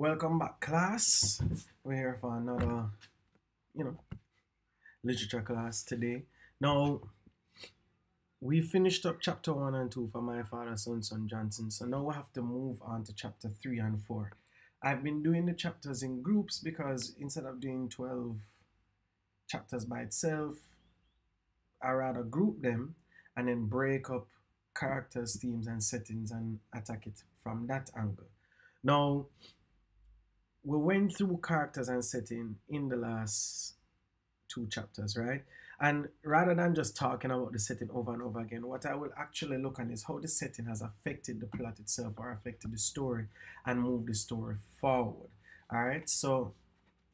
Welcome back, class. We're here for another, you know, literature class today. Now, we finished up chapter 1 and 2 for My Father, Sun-Sun Johnson. So now we have to move on to chapter 3 and 4. I've been doing the chapters in groups because instead of doing 12 chapters by itself, I rather group them and then break up characters, themes, and settings and attack it from that angle. Now, we went through characters and setting in the last two chapters, right? And rather than just talking about the setting over and over again, what I will actually look at is how the setting has affected the plot itself or affected the story and move the story forward. All right, so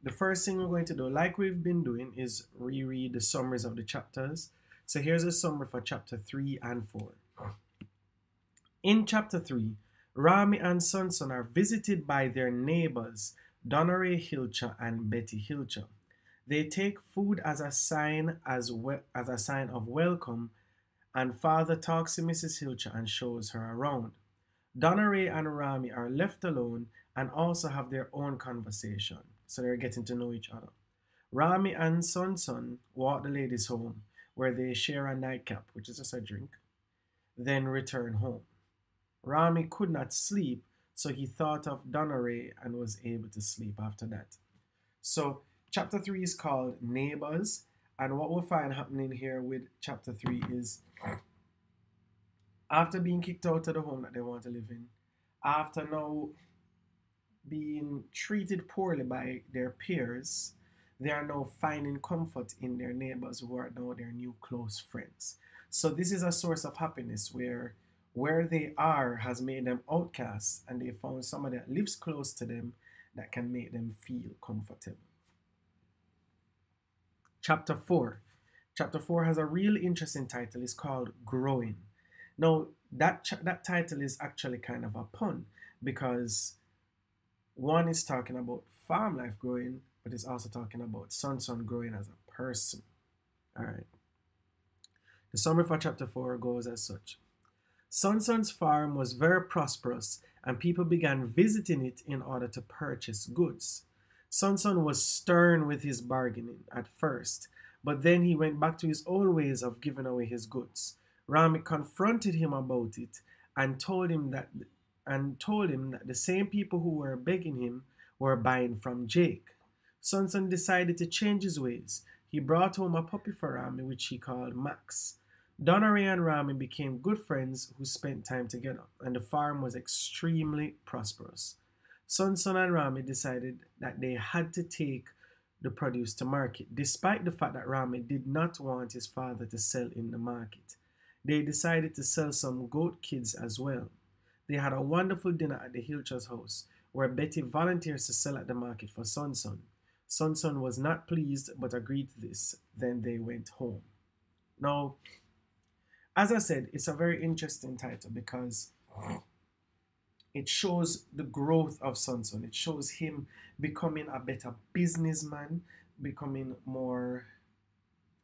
the first thing we're going to do, like we've been doing, is reread the summaries of the chapters. So here's a summary for chapter 3 and 4. In chapter 3, Rami and Sun-Sun are visited by their neighbors, Donaray Hilcher and Betty Hilcher. They take food as a sign as, as a sign of welcome, and father talks to Mrs. Hilcher and shows her around. Donaray and Rami are left alone and also have their own conversation, so they're getting to know each other. Rami and Sun-Sun walk the ladies home, where they share a nightcap, which is just a drink, then return home. Rami could not sleep, so he thought of Donaray and was able to sleep after that. So, chapter 3 is called Neighbors, and what we'll find happening here with chapter 3 is after being kicked out of the home that they want to live in, after now being treated poorly by their peers, they are now finding comfort in their neighbors who are now their new close friends. So this is a source of happiness where where they are has made them outcasts and they found somebody that lives close to them that can make them feel comfortable. Chapter 4. Chapter 4 has a really interesting title. It's called Growing. Now, that, that title is actually kind of a pun because one is talking about farm life growing, but it's also talking about Sun-Sun growing as a person. All right. The summary for chapter 4 goes as such. Sun-Sun's farm was very prosperous, and people began visiting it in order to purchase goods. Sun was stern with his bargaining at first, but then he went back to his old ways of giving away his goods. Rami confronted him about it and told him that and told him that the same people who were begging him were buying from Jake. Sun decided to change his ways. He brought home a puppy for Rami, which he called Max. Donaray and Rami became good friends who spent time together, and the farm was extremely prosperous. Sun-Sun and Rami decided that they had to take the produce to market, despite the fact that Rami did not want his father to sell in the market. They decided to sell some goat kids as well. They had a wonderful dinner at the Hilcher's house, where Betty volunteers to sell at the market for Sun-Sun. Son Son was not pleased but agreed to this. Then they went home. Now, as I said, it's a very interesting title because it shows the growth of Sun. It shows him becoming a better businessman, becoming more,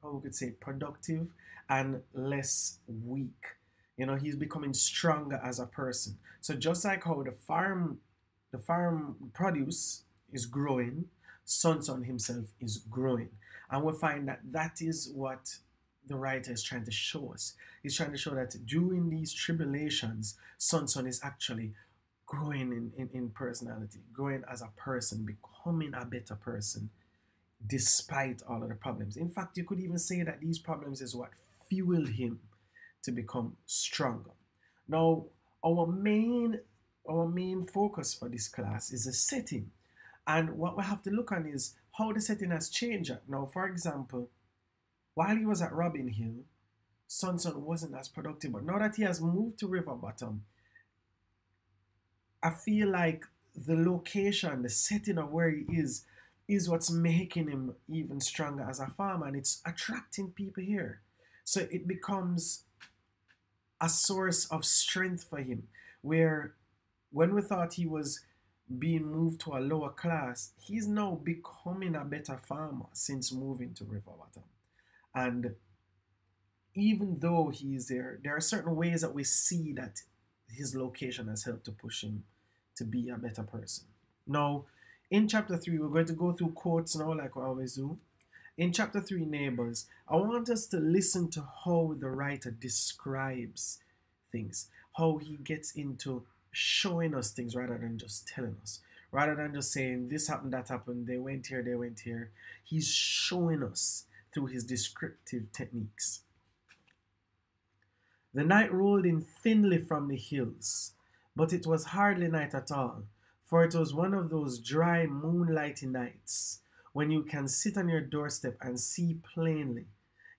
how we could say, productive and less weak. You know, he's becoming stronger as a person. So just like how the farm, the farm produce is growing, Sun himself is growing, and we find that that is what the writer is trying to show us. He's trying to show that during these tribulations, Sun Sun is actually growing in, in, in personality, growing as a person, becoming a better person despite all of the problems. In fact, you could even say that these problems is what fueled him to become stronger. Now, our main our main focus for this class is the setting. And what we have to look on is how the setting has changed. Now, for example, while he was at Robin Hill, Sun-Sun wasn't as productive. But now that he has moved to River Bottom, I feel like the location, the setting of where he is, is what's making him even stronger as a farmer. And it's attracting people here. So it becomes a source of strength for him. Where when we thought he was being moved to a lower class, he's now becoming a better farmer since moving to River Bottom. And even though he's there, there are certain ways that we see that his location has helped to push him to be a better person. Now, in chapter 3, we're going to go through quotes now, like we always do. In chapter 3, Neighbors, I want us to listen to how the writer describes things, how he gets into showing us things rather than just telling us, rather than just saying this happened, that happened, they went here, they went here. He's showing us through his descriptive techniques. The night rolled in thinly from the hills, but it was hardly night at all, for it was one of those dry, moonlighty nights when you can sit on your doorstep and see plainly,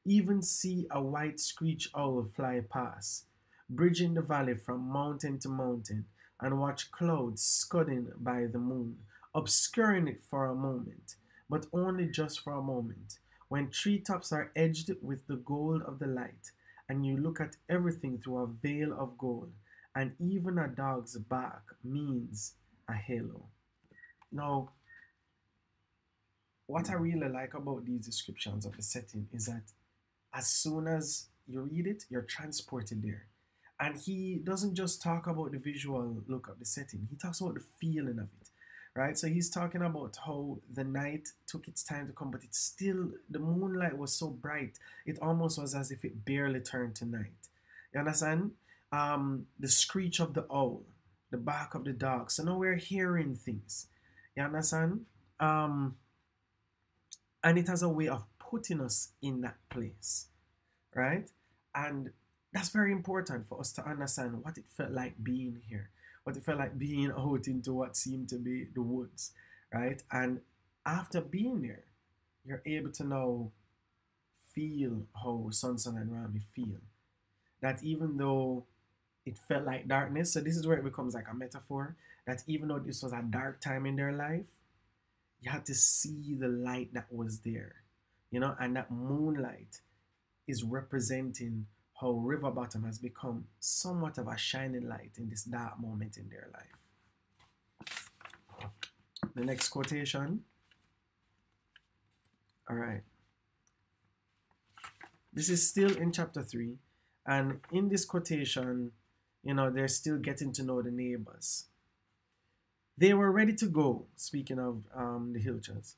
even see a white screech owl fly past, bridging the valley from mountain to mountain, and watch clouds scudding by the moon, obscuring it for a moment, but only just for a moment, when treetops are edged with the gold of the light, and you look at everything through a veil of gold, and even a dog's bark means a halo. Now, what I really like about these descriptions of the setting is that as soon as you read it, you're transported there. And he doesn't just talk about the visual look of the setting, he talks about the feeling of it. Right? So he's talking about how the night took its time to come, but it's still, the moonlight was so bright, it almost was as if it barely turned to night. You understand? Um, the screech of the owl, the bark of the dog. So now we're hearing things. You understand? Um, and it has a way of putting us in that place, right? And that's very important for us to understand what it felt like being here, what it felt like being out into what seemed to be the woods, right? And after being there, you're able to now feel how Sun-Sun and Rami feel. That even though it felt like darkness, so this is where it becomes like a metaphor, that even though this was a dark time in their life, you had to see the light that was there, you know, and that moonlight is representing how River Bottom has become somewhat of a shining light in this dark moment in their life. The next quotation. All right. This is still in chapter 3. And in this quotation, you know, they're still getting to know the neighbors. They were ready to go, speaking of um, the Hilchers.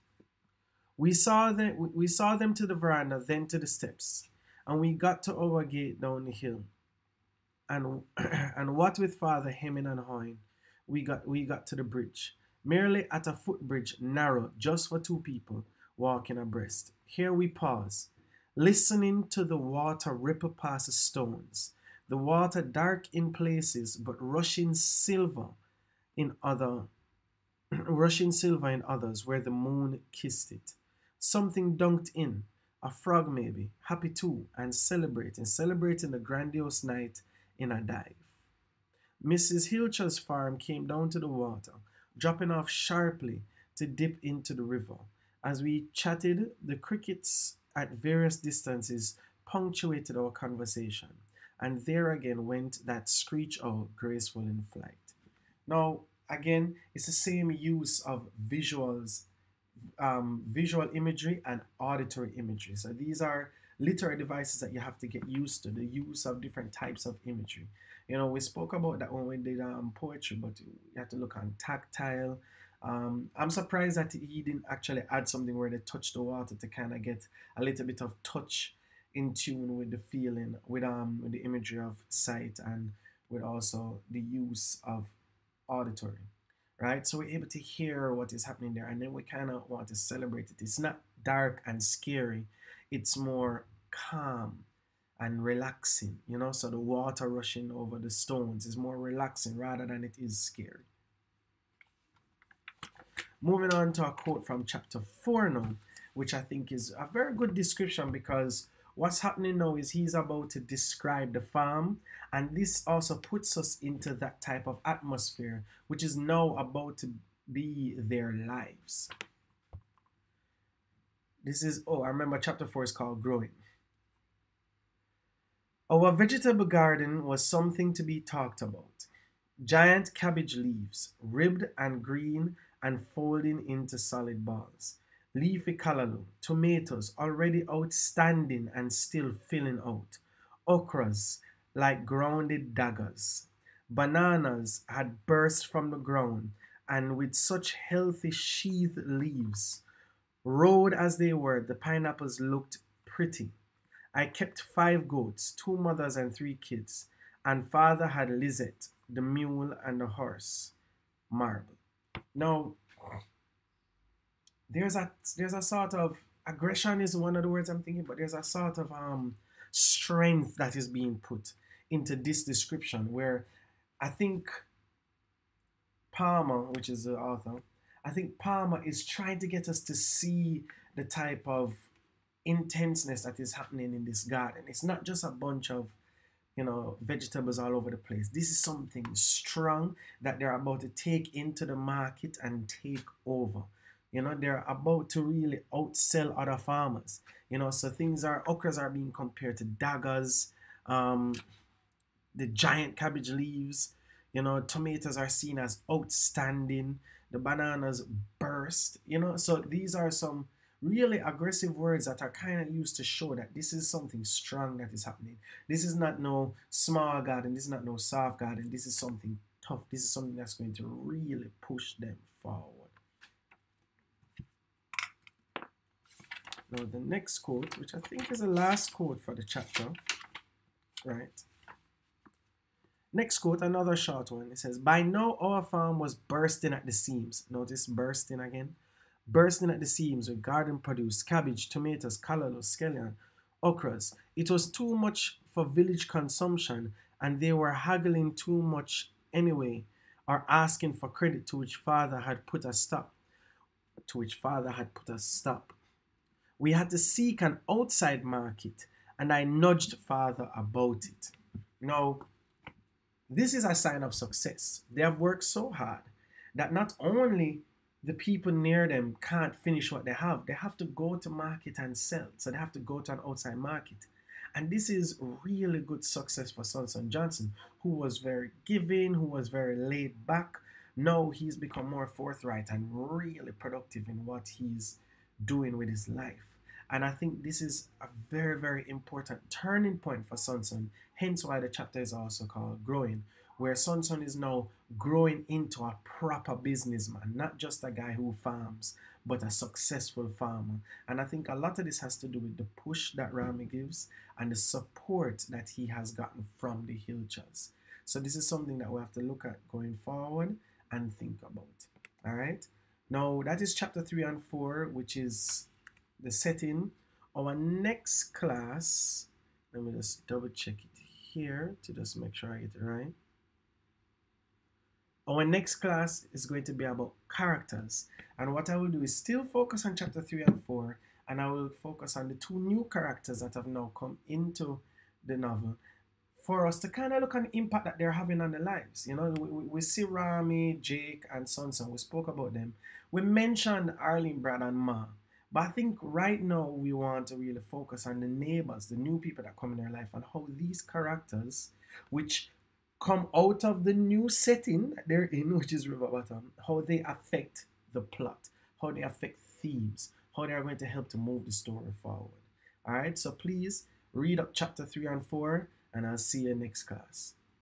We saw them we saw them to the veranda, then to the steps and we got to our gate down the hill. And and what with Father hemming and hawing, we got we got to the bridge, merely at a footbridge narrow just for two people walking abreast. Here we pause, listening to the water ripple past the stones, the water dark in places but rushing silver in other rushing silver in others where the moon kissed it. Something dunked in, a frog maybe, happy too, and celebrating, celebrating the grandiose night in a dive. Mrs. Hilcher's farm came down to the water, dropping off sharply to dip into the river. As we chatted, the crickets at various distances punctuated our conversation, and there again went that screech owl graceful in flight. Now, again, it's the same use of visuals um, visual imagery and auditory imagery. So these are literary devices that you have to get used to, the use of different types of imagery. You know, we spoke about that when we did um, poetry, but you have to look on tactile. Um, I'm surprised that he didn't actually add something where they touch the water to kind of get a little bit of touch in tune with the feeling, with um with the imagery of sight and with also the use of auditory right? So we're able to hear what is happening there, and then we kind of want to celebrate it. It's not dark and scary, it's more calm and relaxing, you know. So the water rushing over the stones is more relaxing rather than it is scary. Moving on to a quote from chapter 4 now, which I think is a very good description because what's happening now is he's about to describe the farm and this also puts us into that type of atmosphere which is now about to be their lives. This is oh i remember chapter 4 is called growing. Our vegetable garden was something to be talked about. Giant cabbage leaves ribbed and green and folding into solid balls leafy callaloo, tomatoes already outstanding and still filling out, okras like grounded daggers. Bananas had burst from the ground and with such healthy sheathed leaves. Rolled as they were, the pineapples looked pretty. I kept five goats, two mothers and three kids, and father had Lizette, the mule, and the horse, Marble. Now, there's a there's a sort of aggression is one of the words I'm thinking, but there's a sort of um strength that is being put into this description where I think Palmer, which is the author, I think Palmer is trying to get us to see the type of intenseness that is happening in this garden. It's not just a bunch of, you know, vegetables all over the place. This is something strong that they're about to take into the market and take over. You know, they're about to really outsell other farmers. You know, so things are okras are being compared to daggers, um, the giant cabbage leaves. You know, tomatoes are seen as outstanding. The bananas burst. You know, so these are some really aggressive words that are kind of used to show that this is something strong that is happening. This is not no small garden. This is not no soft garden. This is something tough. This is something that's going to really push them forward. Now the next quote, which I think is the last quote for the chapter, right? Next quote, another short one. It says, By now our farm was bursting at the seams. Notice bursting again. Bursting at the seams with garden produce, cabbage, tomatoes, callaloo, scallion, okras. It was too much for village consumption, and they were haggling too much anyway, or asking for credit to which father had put a stop. To which father had put a stop. We had to seek an outside market, and I nudged father about it. Now, this is a sign of success. They have worked so hard that not only the people near them can't finish what they have, they have to go to market and sell. So they have to go to an outside market. And this is really good success for Sun-Sun Johnson, who was very giving, who was very laid back. Now he's become more forthright and really productive in what he's doing with his life. And I think this is a very, very important turning point for Sun-Sun. Hence why the chapter is also called Growing, where Sun-Sun is now growing into a proper businessman, not just a guy who farms, but a successful farmer. And I think a lot of this has to do with the push that Rami gives and the support that he has gotten from the Hilchers. So this is something that we have to look at going forward and think about. All right. Now that is chapter three and four, which is the setting. Our next class, let me just double check it here to just make sure I get it right. Our next class is going to be about characters. And what I will do is still focus on chapter 3 and 4, and I will focus on the two new characters that have now come into the novel for us to kind of look at the impact that they're having on their lives. You know, we, we see Rami, Jake, and Sun-Sun. We spoke about them. We mentioned Arlene, Brad, and Ma. But I think right now we want to really focus on the neighbors, the new people that come in their life, and how these characters, which come out of the new setting that they're in, which is River Bottom, how they affect the plot, how they affect themes, how they are going to help to move the story forward. All right, so please read up chapter 3 and 4, and I'll see you next class.